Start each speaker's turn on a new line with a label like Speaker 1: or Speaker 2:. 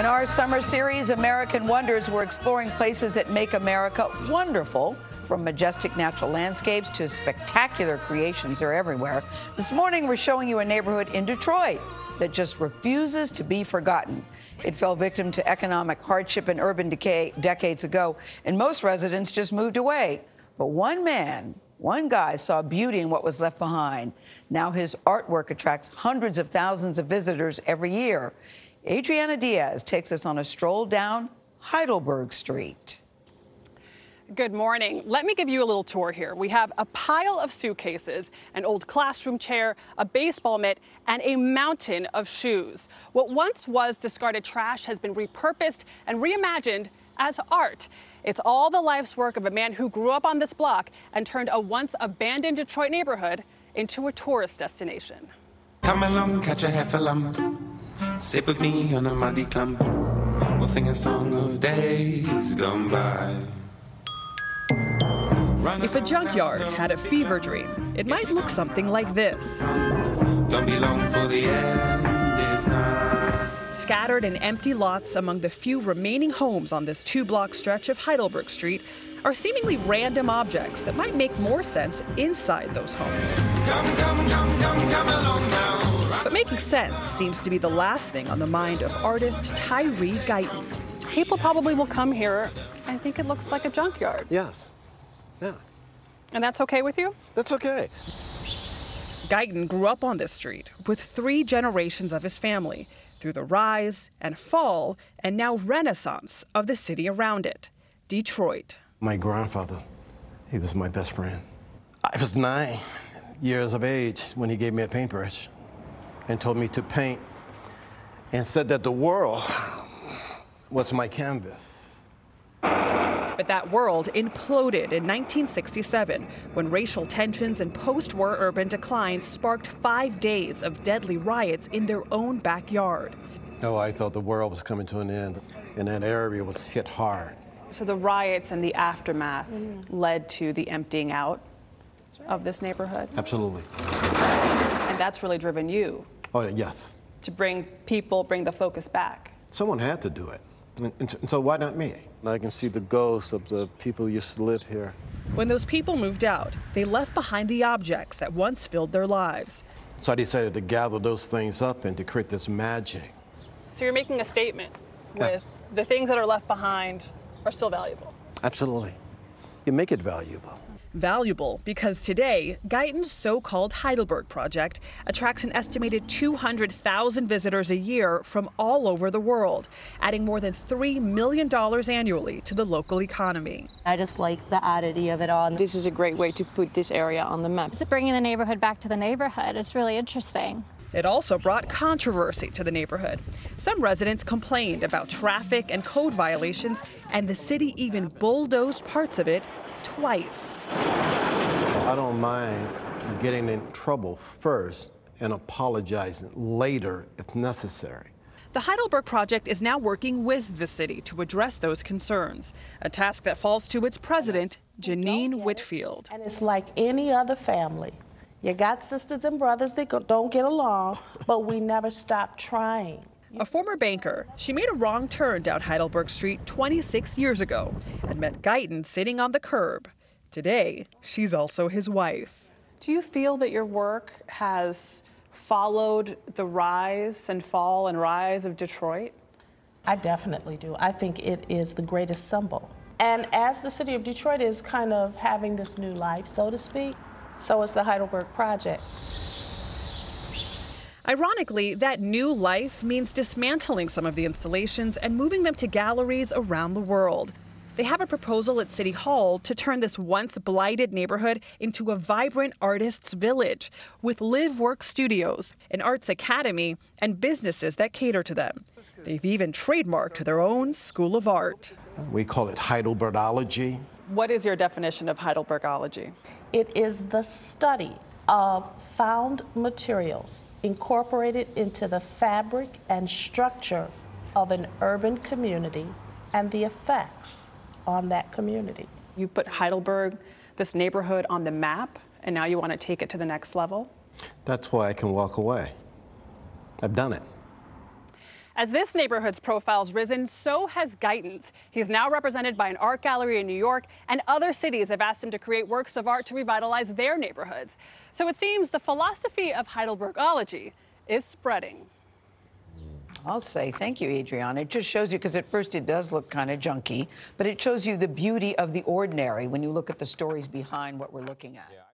Speaker 1: In our summer series, American Wonders, we're exploring places that make America wonderful. From majestic natural landscapes to spectacular creations, they're everywhere. This morning, we're showing you a neighborhood in Detroit that just refuses to be forgotten. It fell victim to economic hardship and urban decay decades ago, and most residents just moved away. But one man, one guy saw beauty in what was left behind. Now his artwork attracts hundreds of thousands of visitors every year. Adriana Diaz takes us on a stroll down Heidelberg Street.
Speaker 2: Good morning. Let me give you a little tour here. We have a pile of suitcases, an old classroom chair, a baseball mitt, and a mountain of shoes. What once was discarded trash has been repurposed and reimagined as art. It's all the life's work of a man who grew up on this block and turned a once abandoned Detroit neighborhood into a tourist destination.
Speaker 3: Come along, catch a heffalump. Sit with me on a muddy clump. We'll sing a song of days gone by.
Speaker 2: If a junkyard had a fever dream, it might look something like this.
Speaker 3: Don't be long for the end is nigh.
Speaker 2: Scattered in empty lots among the few remaining homes on this two block stretch of Heidelberg Street are seemingly random objects that might make more sense inside those homes.
Speaker 3: Come, come, come, come, come along now.
Speaker 2: But making sense seems to be the last thing on the mind of artist Tyree Guyton. People probably will come here and think it looks like a junkyard.
Speaker 4: Yes. Yeah.
Speaker 2: And that's okay with you?
Speaker 4: That's okay.
Speaker 2: Guyton grew up on this street with three generations of his family through the rise and fall and now renaissance of the city around it, Detroit.
Speaker 4: My grandfather, he was my best friend. I was nine years of age when he gave me a paintbrush and told me to paint and said that the world was my canvas.
Speaker 2: But that world imploded in 1967 when racial tensions and post war urban decline sparked five days of deadly riots in their own backyard.
Speaker 4: Oh, I thought the world was coming to an end, and that area was hit hard.
Speaker 2: So the riots and the aftermath led to the emptying out of this neighborhood.
Speaker 4: Absolutely.
Speaker 2: And that's really driven you
Speaker 4: Oh, yes.
Speaker 2: to bring people, bring the focus back.
Speaker 4: Someone had to do it. And, and so- why not me? I can see the ghosts of the people who used to live here.
Speaker 2: When those people moved out, they left behind the objects that once filled their lives.
Speaker 4: So I decided to gather those things up and to create this magic.
Speaker 2: So you're making a statement
Speaker 4: Yeah.
Speaker 2: with the things that are left behind are still valuable.
Speaker 4: Absolutely. You make it valuable.
Speaker 2: Valuable because today, Guyton's so called Heidelberg Project attracts an estimated 200,000 visitors a year from all over the world, adding more than $3 million annually to the local economy.
Speaker 5: I just like the oddity of it all.
Speaker 6: This is a great way to put this area on the map.
Speaker 7: It's bringing the neighborhood back to the neighborhood. It's really interesting.
Speaker 2: It also brought controversy to the neighborhood. Some residents complained about traffic and code violations, and the city even bulldozed parts of it twice.
Speaker 4: I don't mind getting in trouble first and apologizing later if necessary.
Speaker 2: The Heidelberg Project is now working with the city to address those concerns, a task that falls to its president, Jenenne Whitfield.
Speaker 8: And it's like any other family. You got sisters and brothers that don't get along, but we never stop trying.
Speaker 2: A former banker, she made a wrong turn down Heidelberg Street 26 years ago and met Guyton sitting on the curb. Today, she's also his wife. Do you feel that your work has followed the rise and fall and rise of Detroit?
Speaker 8: I definitely do. I think it is the greatest symbol. And as the city of Detroit is kind of having this new life, so to speak, so is the Heidelberg Project.
Speaker 2: Ironically, that new life means dismantling some of the installations and moving them to galleries around the world. They have a proposal at City Hall to turn this once blighted neighborhood into a vibrant artists' village with live work studios, an arts academy, and businesses that cater to them. They've even trademarked their own school of art.
Speaker 4: We call it Heidelbergology.
Speaker 2: What is your definition of Heidelbergology?
Speaker 8: It is the study of found materials incorporated into the fabric and structure of an urban community and the effects on that community.
Speaker 2: You've put Heidelberg, this neighborhood, on the map, and now you want to take it to the next level?
Speaker 4: That's why I can walk away. I've done it.
Speaker 2: As this neighborhood's profile's risen, so has Guyton's. He's now represented by an art gallery in New York, and other cities have asked him to create works of art to revitalize their neighborhoods. So it seems the philosophy of Heidelbergology is spreading.
Speaker 1: I'll say thank you, Adriana. It just shows you, because at first it does look kind of junky, but it shows you the beauty of the ordinary when you look at the stories behind what we're looking at.